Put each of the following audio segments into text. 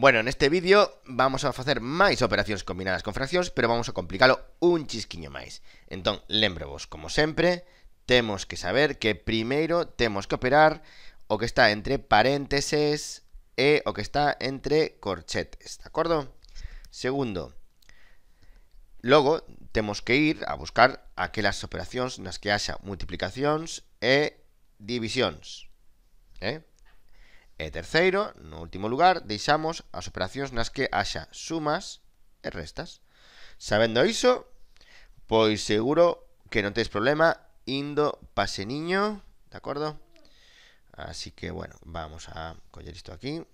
Bueno, neste vídeo vamos a facer máis operacións combinadas con fraccións, pero vamos a complicalo un chisquiño máis. Entón, lembrovos, como sempre, temos que saber que primeiro temos que operar o que está entre parénteses e o que está entre corchetes, de acordo? Segundo, logo temos que ir a buscar aquelas operacións nas que haxa multiplicacións e divisións. Eh? E terceiro, no último lugar, deixamos as operacións nas que haxa sumas e restas. Sabendo iso, pois seguro que non tes problema indo pase niño, de acordo? Así que, bueno, vamos a coller isto aquí.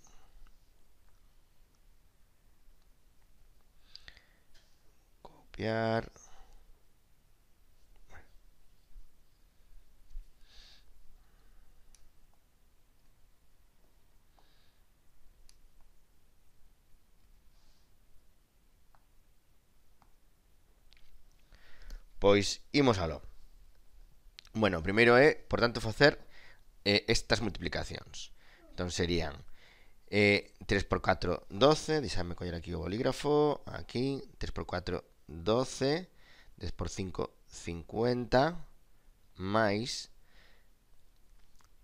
Copiar. Pois imos alo. Bueno, primeiro é, por tanto, facer eh, estas multiplicacións. Entón serían eh, 3 por 4, 12, Deixame coñer aquí o bolígrafo, aquí, 3 por 4, 12, 10 por 5, 50, máis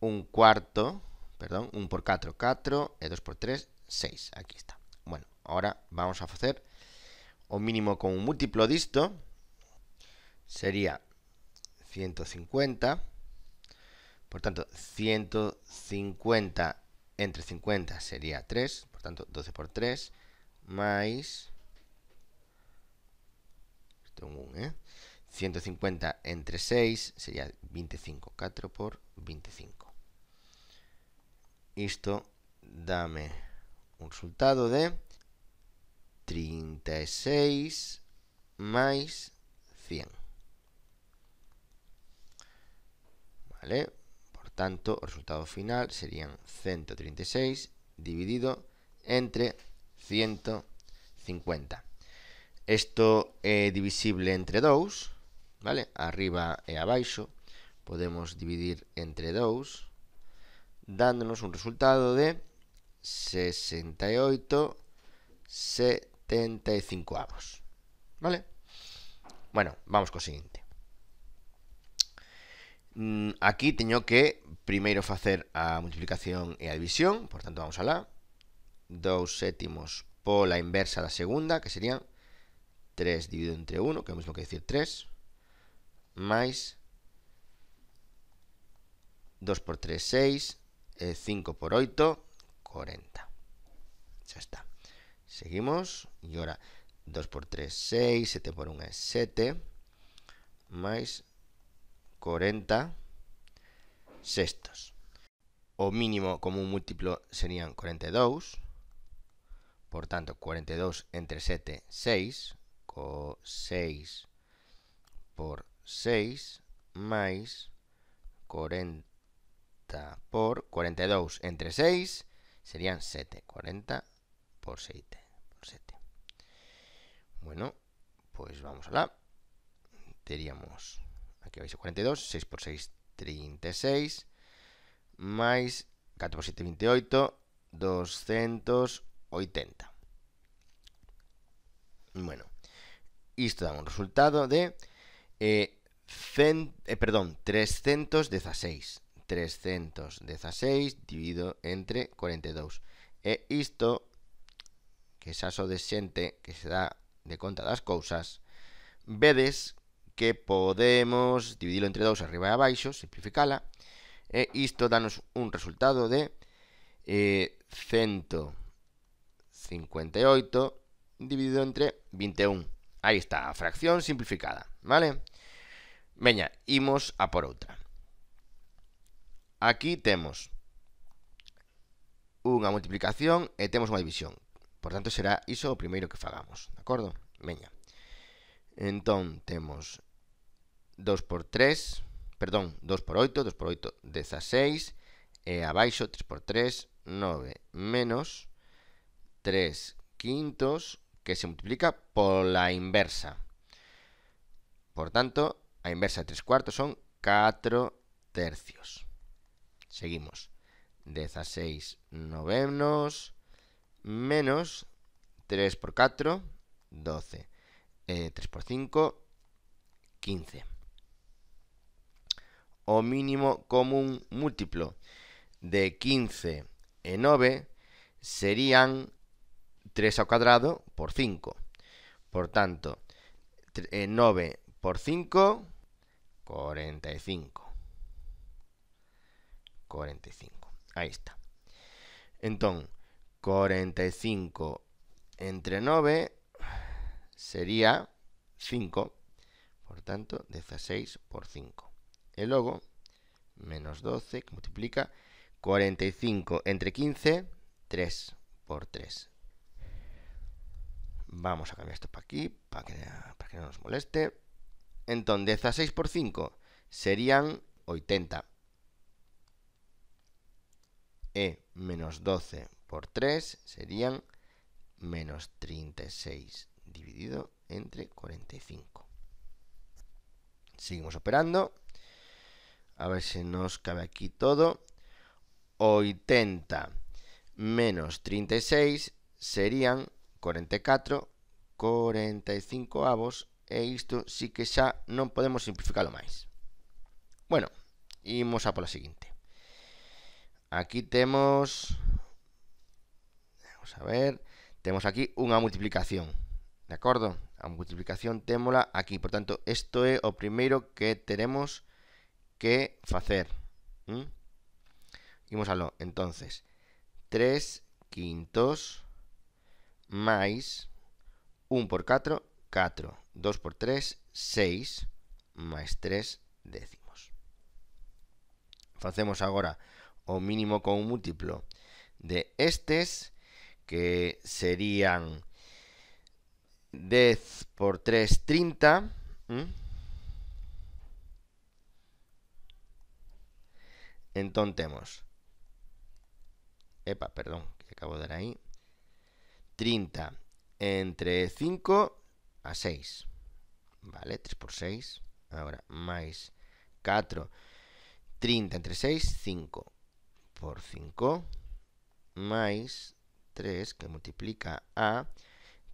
un cuarto, perdón, 1 por 4, 4, e 2 por 3, 6, aquí está. Bueno, ahora vamos a facer o mínimo con un múltiplo disto, sería 150. Por tanto, 150 entre 50 sería 3. Por tanto, 12 por 3 máis... Isto é un 1, eh? 150 entre 6 sería 25. 4 por 25. Isto dame un resultado de 36 máis 100. ¿Vale? Por tanto, o resultado final serían 136 dividido entre 150. Isto é divisible entre 2, vale? Arriba e abaixo podemos dividir entre 2 dándonos un resultado de 68 75 avos. Vale? Bueno, vamos co seguinte. Mm, aquí teño que primeiro facer a multiplicación e a división, por tanto vamos alá. 2 sétimos pola inversa da segunda, que serían 3 dividido entre 1, que é o mesmo que decir 3, máis 2 por 3, 6, e 5 por 8, 40. Xa está. Seguimos, e ora 2 por 3, 6, 7 por 1 é 7, máis 40 sextos. O mínimo común múltiplo serían 42, por tanto 42 entre 7, 6, co 6 por 6 máis 40 por 42 entre 6 serían 7, 40 por 7, por 7. Bueno, pues vamos a la. Teríamos aquí vais a 42, 6 por 6, 36, máis 4 por 7, 28, 280. Bueno, isto dá un resultado de eh, cen, eh, perdón, 316. 316 dividido entre 42. E isto, que xa so de xente que se dá de conta das cousas, vedes que podemos dividilo entre 2 arriba e abaixo, simplificala, e isto danos un resultado de eh, 158 dividido entre 21. Aí está, a fracción simplificada, vale? Veña, imos a por outra. Aquí temos unha multiplicación e temos unha división. Por tanto, será iso o primeiro que fagamos, de acordo? Veña. Entón, temos 2 por 3, perdón, 2 por 8, 2 por 8, 16, e abaixo 3 por 3, 9, menos 3 quintos, que se multiplica pola inversa. Por tanto, a inversa de 3 cuartos son 4 tercios. Seguimos. 16 novenos menos 3 por 4, 12. eh, 3 por 5, 15. O mínimo común múltiplo de 15 e 9 serían 3 ao cuadrado por 5. Por tanto, 9 eh, por 5, 45. 45. Ahí está. Entón, 45 entre 9 sería 5. Por tanto, 16 por 5. E logo, menos 12, que multiplica 45 entre 15, 3 por 3. Vamos a cambiar esto para aquí, para que, para que no nos moleste. Entón, 16 por 5 serían 80. E menos 12 por 3 serían menos 36 dividido entre 45. Seguimos operando. A ver si nos cabe aquí todo. 80 menos 36 serían 44, 45 avos e isto sí que xa non podemos simplificalo máis. Bueno, imos a pola seguinte. Aquí temos vamos a ver, temos aquí unha multiplicación, De acordo? A multiplicación témola aquí. Por tanto, isto é o primeiro que teremos que facer. ¿Mm? Imos aló. Entonces, 3 quintos máis 1 por 4, 4. 2 por 3, 6. Máis 3 décimos. Facemos agora o mínimo con un múltiplo de estes, que serían 10 por 3, 30. ¿Mm? Entón temos Epa, perdón, que acabo de dar aí 30 entre 5 a 6. Vale, 3 por 6. Ahora, máis 4. 30 entre 6, 5 por 5. Máis 3, que multiplica a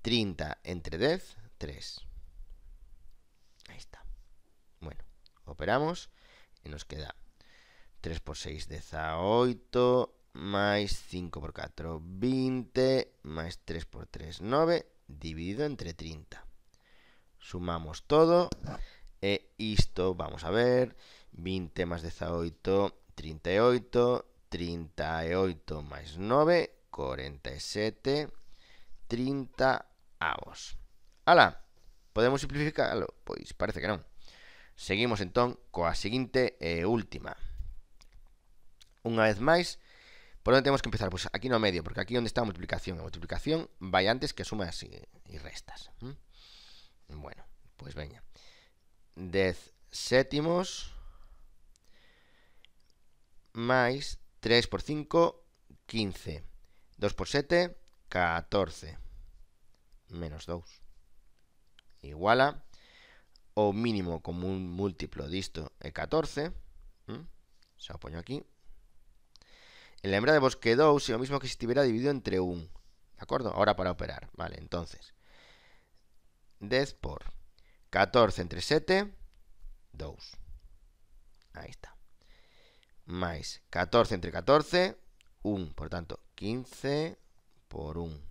30 entre 10, 3. Ahí está. Bueno, operamos e nos queda 3 por 6, 18, máis 5 por 4, 20, máis 3 por 3, 9, dividido entre 30. Sumamos todo e isto, vamos a ver, 20 máis 18, 38, 38 máis 9, 47, 30 avos. Ala, podemos simplificarlo? Pois parece que non. Seguimos entón coa seguinte e última. Unha vez máis, por onde temos que empezar? Pois aquí no medio, porque aquí onde está a multiplicación. A multiplicación vai antes que sumas e, e restas. ¿Mm? Bueno, pois veña. 10 sétimos máis 3 por 5, 15. 2 por 7, 14. Menos 2. Iguala o mínimo como un múltiplo disto é 14. ¿Mm? Xa o poño aquí. En lembrade vos que 2 é o mismo que se estivera dividido entre 1. De acordo? Ahora para operar. Vale, entonces. 10 por 14 entre 7, 2. Aí está. Máis 14 entre 14, 1. Por tanto, 15 por 1.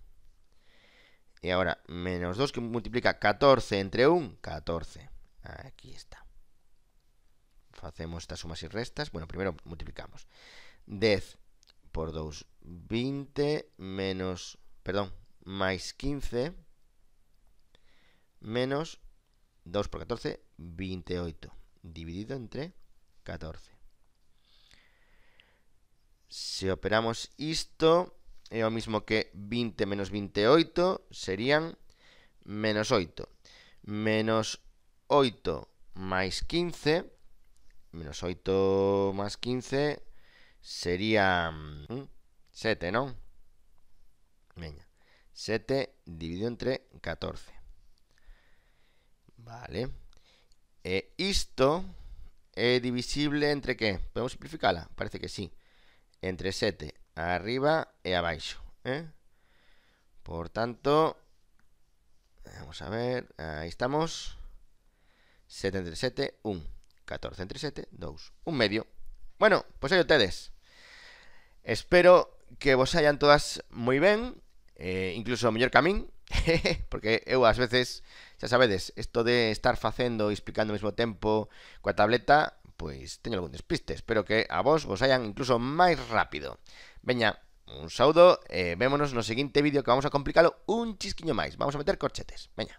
E agora, menos 2 que multiplica 14 entre 1, 14. Aquí está. Facemos estas sumas e restas. Bueno, primeiro multiplicamos. 10 por 2, 20 menos, perdón, máis 15 menos 2 por 14, 28, dividido entre 14. Se operamos isto, é o mismo que 20 menos 28 serían menos 8. Menos 8 máis 15, menos 8 máis 15 sería 7, non? Veña, 7 dividido entre 14. Vale. E isto é divisible entre que? Podemos simplificala? Parece que sí. Entre 7 arriba e abaixo, eh? Por tanto, vamos a ver, aí estamos. 7 entre 7, 1. 14 entre 7, 2. Un medio. Bueno, pois pues o tedes. Espero que vos hayan todas moi ben, eh, incluso mellor que a porque eu ás veces, xa sabedes, isto de estar facendo e explicando ao mesmo tempo coa tableta, pois teño algún despiste. Espero que a vos vos hayan incluso máis rápido. Veña, un saúdo e vémonos no seguinte vídeo que vamos a complicalo un chisquiño máis. Vamos a meter corchetes. Veña.